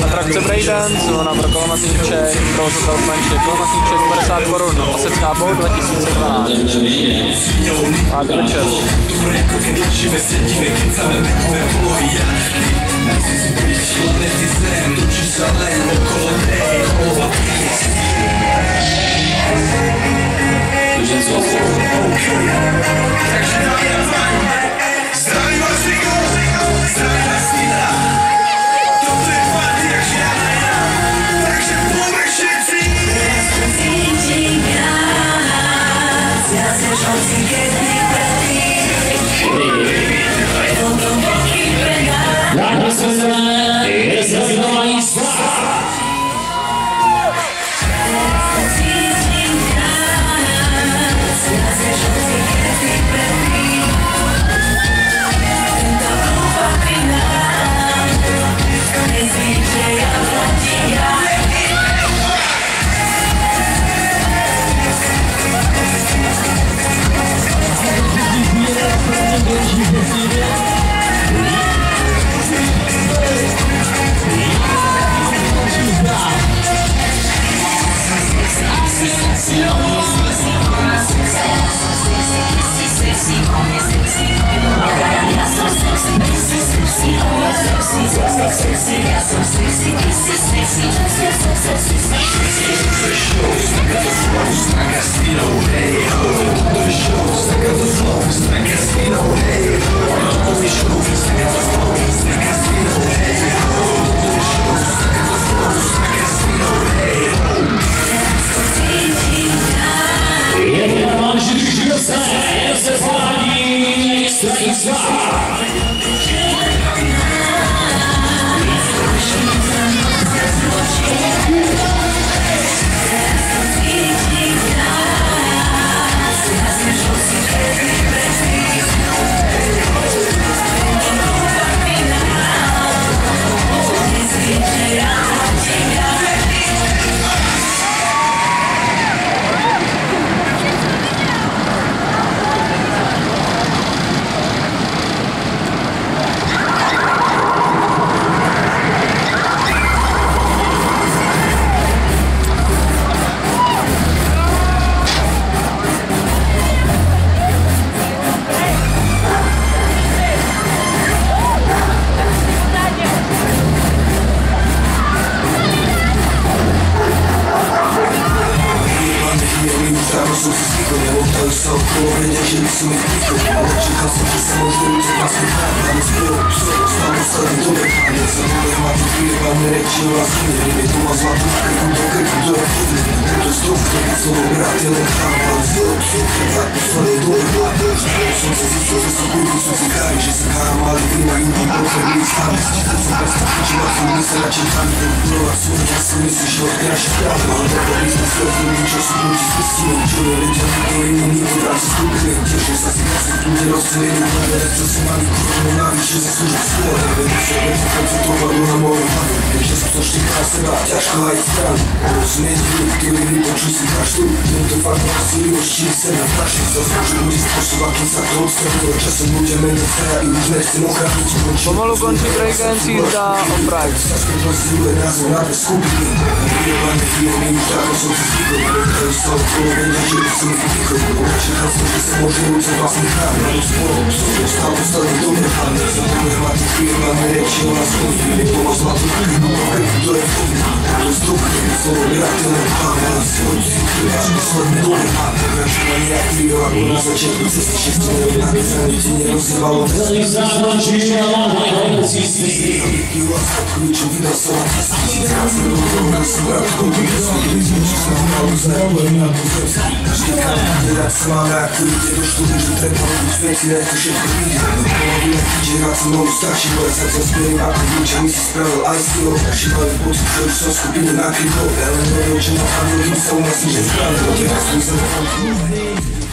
Na trakce Brejdance, zóna pro kolomatníček, provozovatel Planček, kolomatníček 50 korun, Osecká bol 2012. A večer. Hlavně Don't you get ready? Isra Isra. Kiedy są blisko, oczy kasy to samorządy nas wyprawia Nie spór, przerost, mamy sobie dobre panie Co mamy ma tu firma, my lecimy na chwilę Nie tu ma złotówkę, Сумрак, телеграм, подъем, сутка, сонный дом, молодежь Солнце здесь тоже собой, солнце горячий, сахар, малый, на юге, боже, мечтам Чебаку, мысль, а читам, но отсюда я сам не слышал, я считал Молодого лица, слезы, ничего, судьбу, спасибо, чудо, людей, которые не не выбрать, стукли Держу со связью, люди расцвели, нравятся с нами, кроме нам, еще заслужит слово Это все, это как цветок, а на моем память Сейчас кто ж ты красота, тяжко, и стран Разумеется, ты любишь, ты любишь, absolutnie to wartości miłości i cena Znacznie zaznaczył mi sposób akcesator Sektor czasem ludzie będą stara i różne chcą ochronić Pomalu kończy pregencji za obraj Zaczkę rozdzielę razem radę skupić Wyjebane firmy już tak osoby z nikogo Ale to jest to, co będzie się psów i nikogo Czy to są może ludzie własnych ram Na rozporo, co zostało stale domy pane Za domy ma tych firm, a nie jak się ona skończy Pomoc ma tych firm, które wchodzi To jest duchy, co robię, a tyle pana Schodzi Прячем свой дом, Все скупили на криво, я не очень на фоне, но все у нас не Cruising.